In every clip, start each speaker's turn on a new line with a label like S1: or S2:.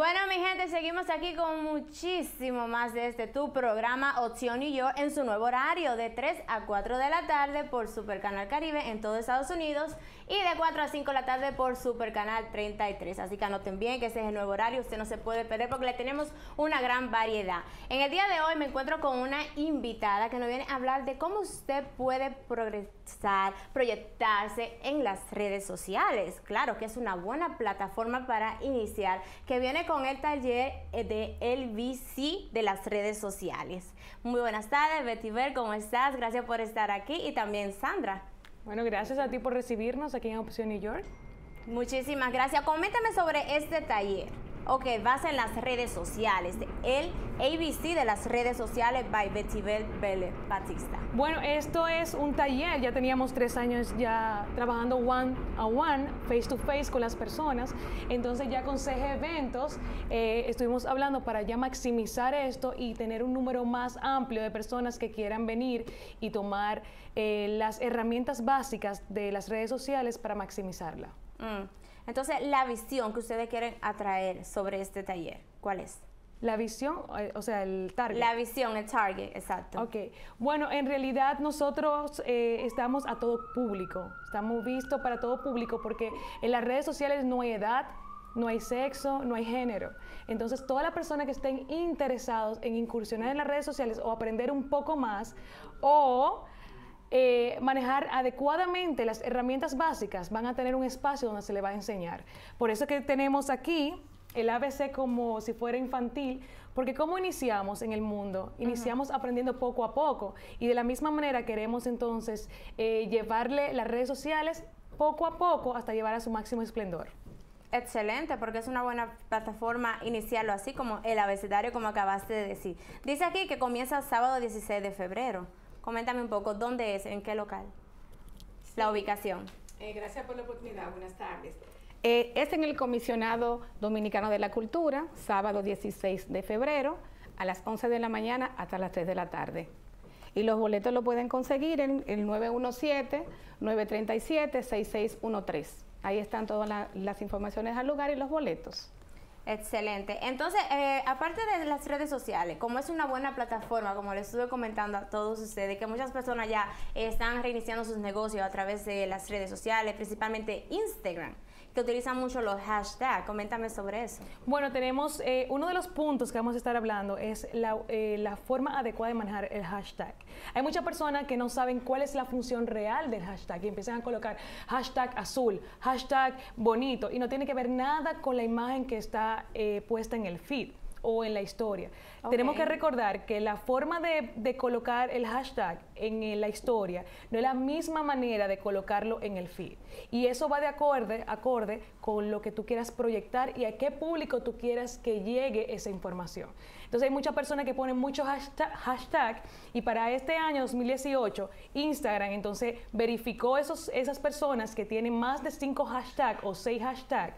S1: Bueno, mi gente, seguimos aquí con muchísimo más de este tu programa Opción y yo en su nuevo horario de 3 a 4 de la tarde por Super Canal Caribe en todo Estados Unidos y de 4 a 5 de la tarde por Super Canal 33. Así que anoten bien que ese es el nuevo horario, usted no se puede perder porque le tenemos una gran variedad. En el día de hoy me encuentro con una invitada que nos viene a hablar de cómo usted puede progresar, proyectarse en las redes sociales. Claro que es una buena plataforma para iniciar que viene con el taller eh, de LVC de las redes sociales. Muy buenas tardes, Betty Ver, ¿cómo estás? Gracias por estar aquí y también Sandra.
S2: Bueno, gracias a ti por recibirnos aquí en Opción New York.
S1: Muchísimas gracias. Coméntame sobre este taller. Ok, vas en las redes sociales. El ABC de las redes sociales by Betty Bell Batista.
S2: Bueno, esto es un taller. Ya teníamos tres años ya trabajando one a one, face to face con las personas. Entonces ya con CG Eventos eh, estuvimos hablando para ya maximizar esto y tener un número más amplio de personas que quieran venir y tomar eh, las herramientas básicas de las redes sociales para maximizarla.
S1: Mm. Entonces, la visión que ustedes quieren atraer sobre este taller, ¿cuál es?
S2: La visión, eh, o sea, el target.
S1: La visión, el target, exacto.
S2: Ok. Bueno, en realidad nosotros eh, estamos a todo público. Estamos vistos para todo público porque en las redes sociales no hay edad, no hay sexo, no hay género. Entonces, todas las personas que estén interesados en incursionar en las redes sociales o aprender un poco más o eh, manejar adecuadamente las herramientas básicas, van a tener un espacio donde se le va a enseñar. Por eso que tenemos aquí el ABC como si fuera infantil, porque ¿cómo iniciamos en el mundo? Iniciamos aprendiendo poco a poco y de la misma manera queremos entonces eh, llevarle las redes sociales poco a poco hasta llevar a su máximo esplendor.
S1: Excelente, porque es una buena plataforma iniciarlo así como el abecedario, como acabaste de decir. Dice aquí que comienza sábado 16 de febrero. Coméntame un poco, ¿dónde es? ¿En qué local? La ubicación.
S3: Eh, gracias por la oportunidad. Buenas tardes. Eh, es en el Comisionado Dominicano de la Cultura, sábado 16 de febrero, a las 11 de la mañana hasta las 3 de la tarde. Y los boletos lo pueden conseguir en el 917-937-6613. Ahí están todas las informaciones al lugar y los boletos.
S1: Excelente. Entonces, eh, aparte de las redes sociales, como es una buena plataforma, como les estuve comentando a todos ustedes, que muchas personas ya están reiniciando sus negocios a través de las redes sociales, principalmente Instagram que utilizan mucho los hashtags. Coméntame sobre eso.
S2: Bueno, tenemos eh, uno de los puntos que vamos a estar hablando es la, eh, la, forma adecuada de manejar el hashtag. Hay muchas personas que no saben cuál es la función real del hashtag y empiezan a colocar hashtag azul, hashtag bonito y no tiene que ver nada con la imagen que está eh, puesta en el feed o en la historia. Tenemos que recordar que la forma de, colocar el hashtag en la historia no es la misma manera de colocarlo en el feed. Y eso va de acorde, acorde con lo que tú quieras proyectar y a qué público tú quieras que llegue esa información. Entonces hay muchas personas que ponen muchos hashtag, hashtag y para este año 2018 Instagram entonces verificó esos, esas personas que tienen más de cinco hashtags o seis hashtags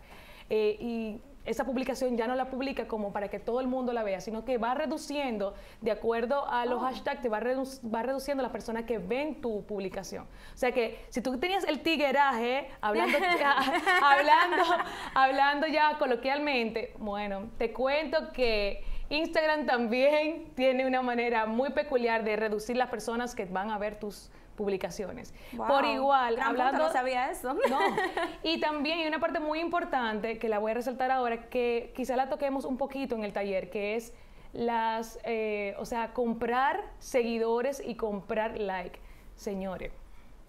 S2: eh, y esa publicación ya no la publica como para que todo el mundo la vea, sino que va reduciendo, de acuerdo a los oh. hashtags, te va, va reduciendo las personas que ven tu publicación. O sea que si tú tenías el tigueraje, hablando, ya, hablando, hablando ya coloquialmente, bueno, te cuento que Instagram también tiene una manera muy peculiar de reducir las personas que van a ver tus publicaciones. Por igual,
S1: hablando... no sabía eso.
S2: No. Y también hay una parte muy importante que la voy a resaltar ahora, que quizá la toquemos un poquito en el taller, que es las, eh, o sea, comprar seguidores y comprar like. Señores.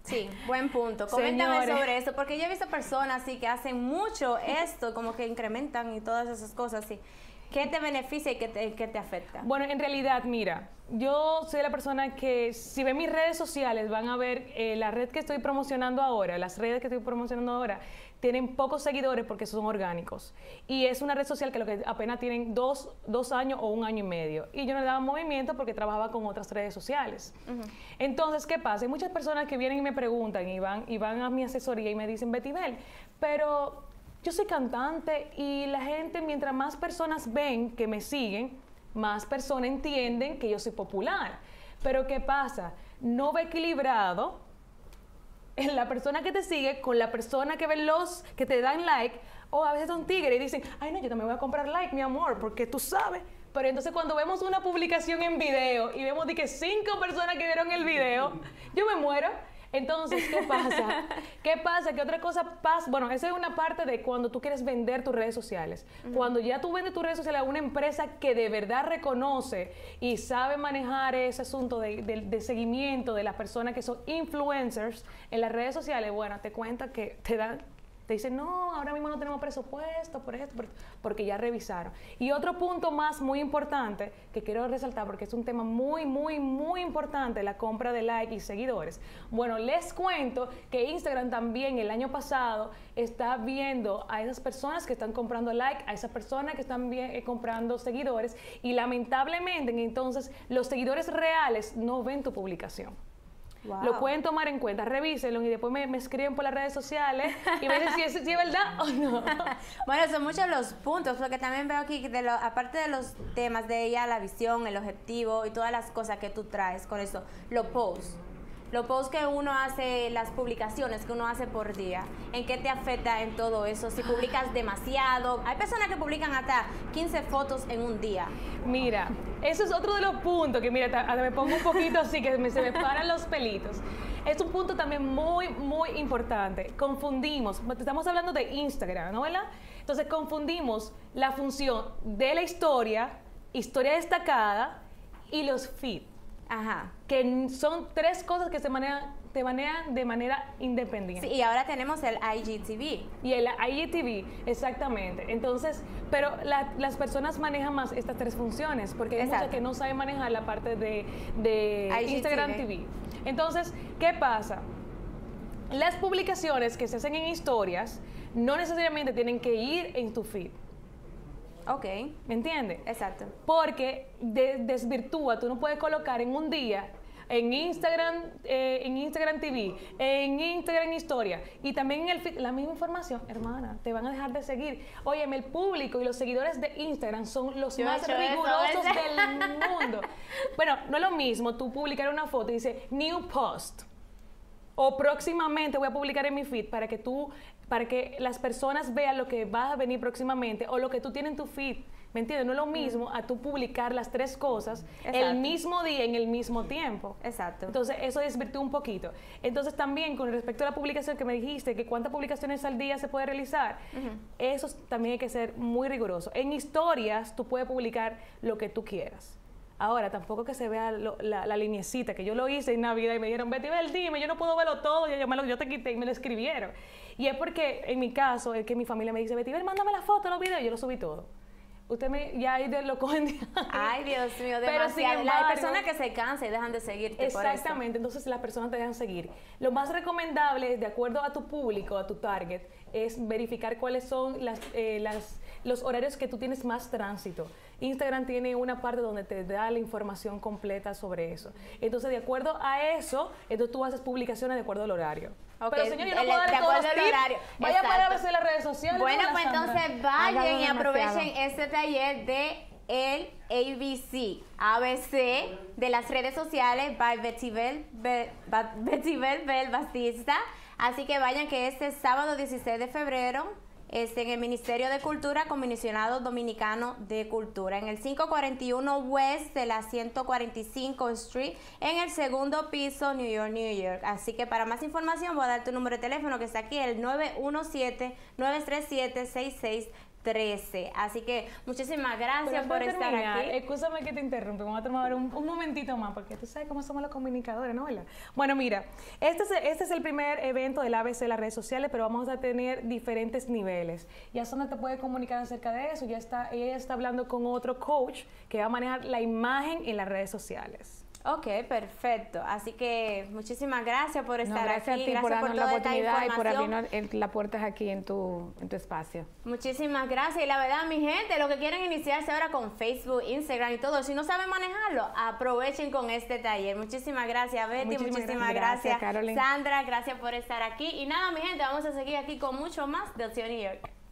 S1: Sí, buen punto. Coméntame sobre eso, porque yo he visto personas así que hacen mucho esto, como que incrementan y todas esas cosas así. ¿Qué te beneficia y qué te, afecta?
S2: Bueno, en realidad, mira, yo soy la persona que si ven mis redes sociales van a ver eh, la red que estoy promocionando ahora, las redes que estoy promocionando ahora, tienen pocos seguidores porque son orgánicos. Y es una red social que lo que apenas tienen dos, años o un año y medio. Y yo no le daba movimiento porque trabajaba con otras redes sociales. Entonces, ¿qué pasa? Hay muchas personas que vienen y me preguntan y van, y van a mi asesoría y me dicen, Betty Bell, pero yo soy cantante y la gente, mientras más personas ven que me siguen, más personas entienden que yo soy popular. Pero ¿qué pasa? No va equilibrado la persona que te sigue con la persona que ve los que te dan like, o a veces son tigres y dicen, ay no, yo también voy a comprar like, mi amor, porque tú sabes. Pero entonces cuando vemos una publicación en video y vemos de que cinco personas que vieron el video, yo me muero. Entonces, ¿qué pasa? ¿Qué pasa? ¿Qué otra cosa pasa? Bueno, esa es una parte de cuando tú quieres vender tus redes sociales. Cuando ya tú vendes tus redes sociales a una empresa que de verdad reconoce y sabe manejar ese asunto de, de seguimiento de las personas que son influencers en las redes sociales, bueno, te cuenta que te dan te dicen, no, ahora mismo no tenemos presupuesto por esto, porque ya revisaron. Y otro punto más muy importante que quiero resaltar, porque es un tema muy, muy, muy importante, la compra de like y seguidores. Bueno, les cuento que Instagram también el año pasado está viendo a esas personas que están comprando like, a esas personas que están eh, comprando seguidores, y lamentablemente entonces los seguidores reales no ven tu publicación. Lo pueden tomar en cuenta, revísenlo y después me, escriben por las redes sociales y me dicen si es, verdad o no.
S1: bueno, son muchos los puntos, porque también veo aquí, de lo, aparte de los temas de ella, la visión, el objetivo y todas las cosas que tú traes con eso, los posts los posts que uno hace, las publicaciones que uno hace por día, ¿en qué te afecta en todo eso? Si publicas demasiado, hay personas que publican hasta 15 fotos en un día.
S2: Mira, eso es otro de los puntos que, mira, me pongo un poquito así, que se me paran los pelitos. Es un punto también muy, muy importante. Confundimos, estamos hablando de Instagram, ¿no, verdad? Entonces confundimos la función de la historia, historia destacada y los feeds. Ajá. Que son tres cosas que se manejan, te manejan de manera independiente.
S1: Sí, y ahora tenemos el IGTV.
S2: Y el IGTV, exactamente. Entonces, pero las personas manejan más estas tres funciones, porque hay muchas que no saben manejar la parte de, de Instagram TV. Entonces, ¿qué pasa? Las publicaciones que se hacen en historias no necesariamente tienen que ir en tu feed.
S1: Ok.
S2: ¿Me entiendes?
S1: Exacto.
S2: Porque desvirtúa, tú no puedes colocar en un día en Instagram, eh, en Instagram TV, en Instagram Historia y también en el la misma información, hermana, te van a dejar de seguir. Óyeme, el público y los seguidores de Instagram son los más rigurosos del mundo. bueno, no es lo mismo tú publicar una foto y dice new post o próximamente voy a publicar en mi feed para que tú para que las personas vean lo que va a venir próximamente o lo que tú tienes en tu feed. ¿Me entiendes? No es lo mismo a tú publicar las tres cosas el mismo día en el mismo tiempo.
S1: Exacto.
S2: Entonces, eso desvirtúa un poquito. Entonces, también con respecto a la publicación que me dijiste, que cuántas publicaciones al día se puede realizar, eso también hay que ser muy riguroso. En historias, tú puedes publicar lo que tú quieras. Ahora, tampoco que se vea la, la linecita, que yo lo hice en Navidad y me dijeron, Betty, Bel, dime, yo no puedo verlo todo, yo, yo, yo te quité y me lo escribieron. Y es porque, en mi caso, es que mi familia me dice, Betty, Bel, mándame la foto, los videos, y yo lo subí todo. Usted me, ya ahí de lo cogen.
S1: Ay, Dios mío, Pero sin embargo, hay personas que se cansan y dejan de seguirte
S2: Exactamente, entonces las personas te dejan seguir. Lo más recomendable, de acuerdo a tu público, a tu target, es verificar cuáles son las, eh, las, los horarios que tú tienes más tránsito. Instagram tiene una parte donde te da la información completa sobre eso. Entonces, de acuerdo a eso, entonces tú haces publicaciones de acuerdo al horario. Pero señor, yo no puedo dar todos los horario. Vaya para ver las redes sociales.
S1: Bueno, pues entonces vayan y aprovechen este taller de el ABC, ABC de las redes sociales by Betty Bell, Betty Bell, Bell Bastista. Así que vayan que este sábado 16 de febrero en el Ministerio de Cultura, Comisionado Dominicano de Cultura, en el 541 West de la 145 Street, en el segundo piso, New York, New York. Así que para más información voy a dar tu número de teléfono que está aquí, el 917 937 66 13. Así que muchísimas gracias por estar aquí.
S2: Escúchame que te interrumpa, vamos a tomar un, momentito más, porque tú sabes cómo somos los comunicadores, ¿no? Bueno, mira, este es, este es el primer evento del ABC de las redes sociales, pero vamos a tener diferentes niveles. Ya Sandra te puede comunicar acerca de eso, ya está, ella está hablando con otro coach que va a manejar la imagen en las redes sociales.
S1: Ok, perfecto. Así que muchísimas gracias por estar
S3: gracias
S1: aquí.
S3: A ti por darnos la oportunidad y por abrirnos las puertas aquí en tu, en tu espacio.
S1: Muchísimas gracias. Y la verdad, mi gente, lo que quieren iniciarse ahora con Facebook, Instagram y todo, si no saben manejarlo, aprovechen con este taller. Muchísimas gracias, Betty. Muchísimas, gracias, Sandra. Gracias por estar aquí. Y nada, mi gente, vamos a seguir aquí con mucho más de New York.